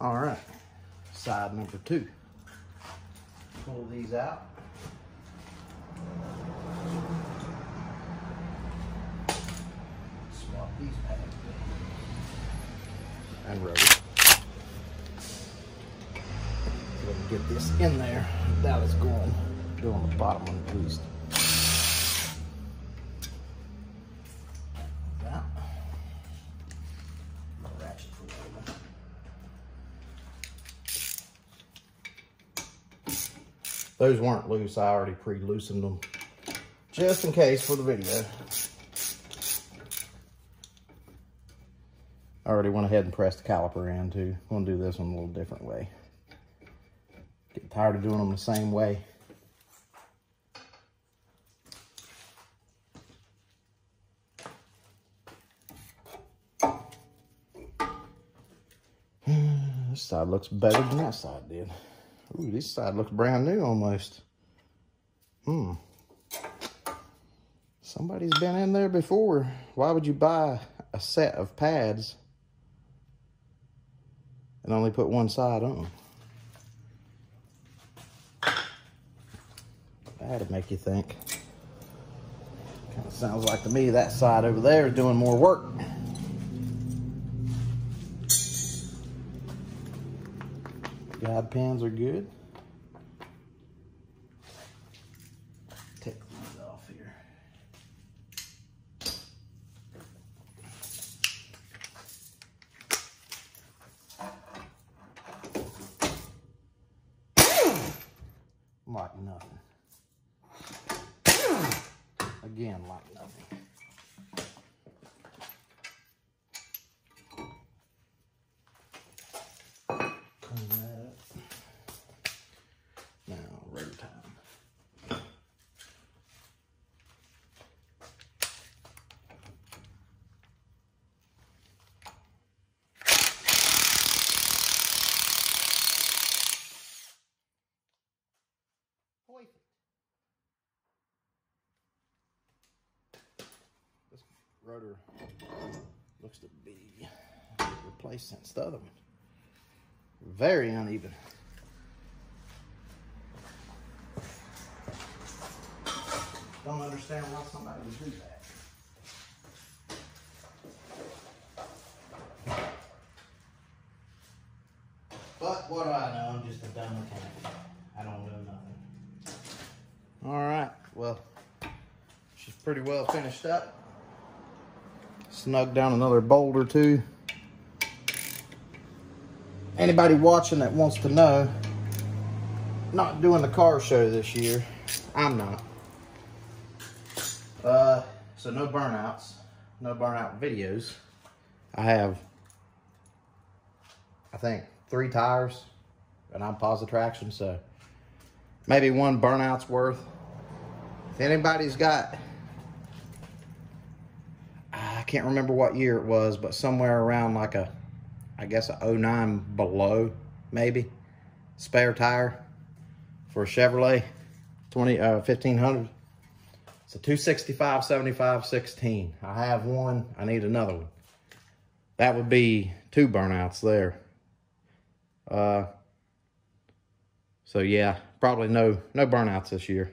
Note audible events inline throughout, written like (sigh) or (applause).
All right, side number two. Pull these out. Swap these pads and rubber. Get this in there. That is going to go on the bottom one at least. That. Ratchet for welding. Those weren't loose. I already pre-loosened them just in case for the video. I already went ahead and pressed the caliper in too. I'm gonna do this one a little different way. Get tired of doing them the same way. (sighs) This side looks better than that side did. Ooh, this side looks brand new almost. Hmm. Somebody's been in there before. Why would you buy a set of pads and only put one side on? That'd make you think. Kind of sounds like to me that side over there is doing more work. Guide pins are good. Take these off here. Like nothing. Again, like nothing. Clean that up. Now, road time. Perfect. This rotor looks to be replaced since the other one. Very uneven. Don't understand why somebody would do that. But what do I know? I'm just a dumb mechanic. I don't know nothing. All right, well, she's pretty well finished up. Snug down another bolt or two. Anybody watching that wants to know, not doing the car show this year. I'm not. Uh, so no burnouts, no burnout videos. I have, I think, three tires, and I'm positive traction, so maybe one burnout's worth. If anybody's got, can't remember what year it was, but somewhere around like a, I guess a 09 below, maybe, spare tire for a Chevrolet 20, uh, 1500. It's a 265, 75, 16. I have one, I need another one. That would be two burnouts there. Uh, so yeah, probably no no burnouts this year.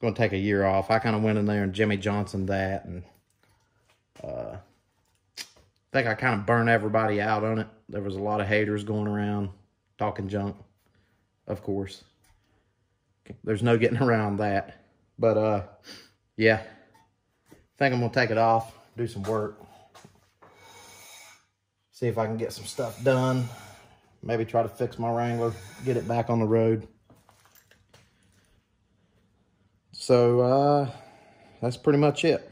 Going to take a year off. I kind of went in there and Jimmie Johnson that, and uh, I think I kind of burned everybody out on it. There was a lot of haters going around talking junk, of course. There's no getting (laughs) around that. But uh, yeah, I think I'm gonna take it off, do some work, see if I can get some stuff done. Maybe try to fix my Wrangler, get it back on the road. So uh, that's pretty much it.